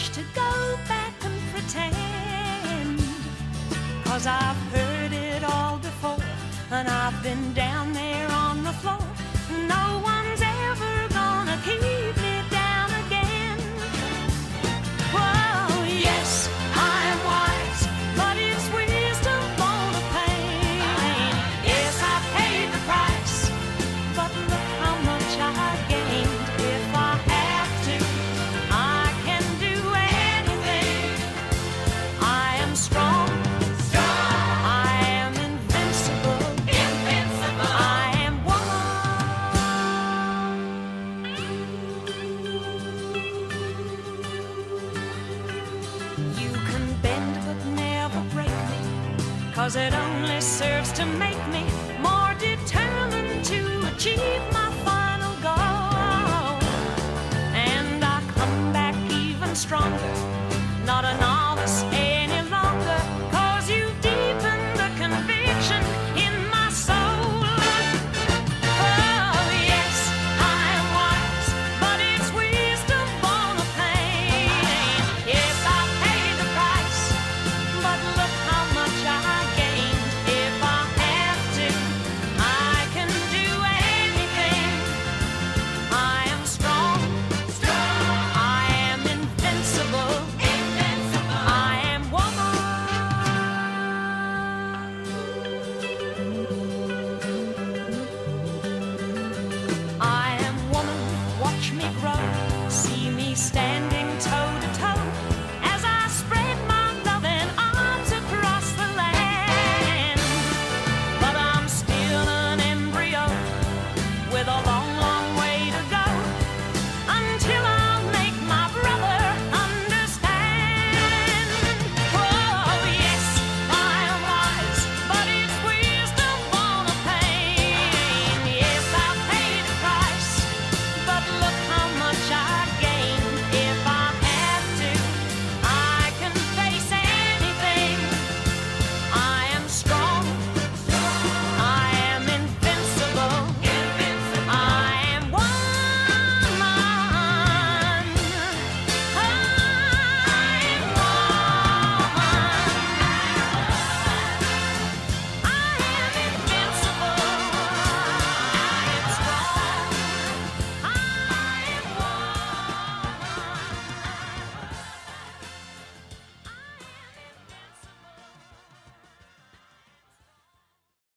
much to go back and pretend. Cause I've heard it all before, and I've been down. Cause it only serves to make me